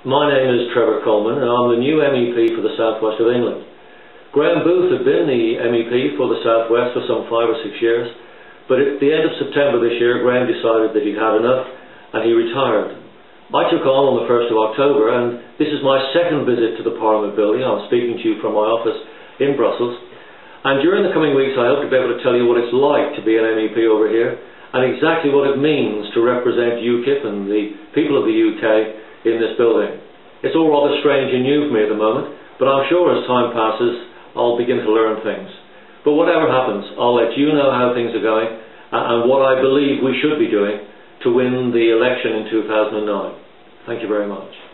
My name is Trevor Colman and I'm the new MEP for the Southwest of England. Graham Booth had been the MEP for the Southwest for some five or six years, but at the end of September this year Graham decided that he'd had enough and he retired. I took on on the 1st of October and this is my second visit to the Parliament building. I'm speaking to you from my office in Brussels and during the coming weeks I hope to be able to tell you what it's like to be an MEP over here and exactly what it means to represent UKIP and the people of the UK in this building. It's all rather strange and new for me at the moment, but I'm sure as time passes I'll begin to learn things. But whatever happens, I'll let you know how things are going and what I believe we should be doing to win the election in 2009. Thank you very much.